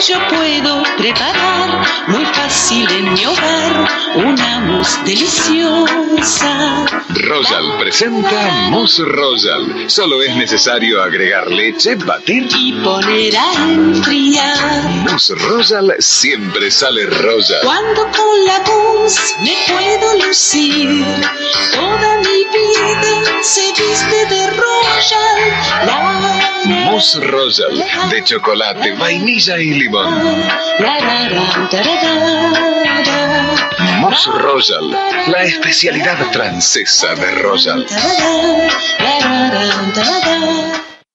yo puedo preparar muy fácil en mi hogar una mousse deliciosa. Royal presenta Mousse Royal. Solo es necesario agregar leche, batir y poner a enfriar. Mousse Royal siempre sale Royal. Cuando con la mousse me puedo lucir, toda mi vida se viste de Royal. Mousse Royal de chocolate, vainilla y limón. Mousse Royal, la especialidad francesa de Royal.